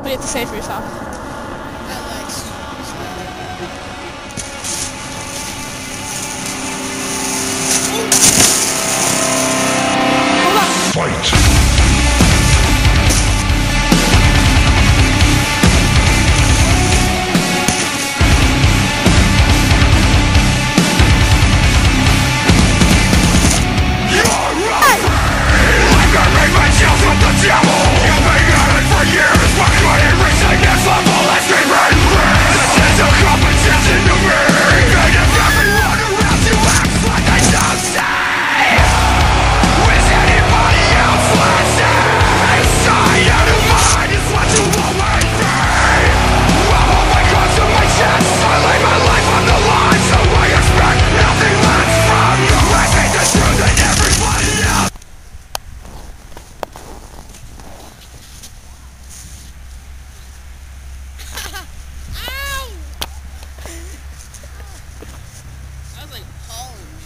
What do you have to say for yourself? Fight! home.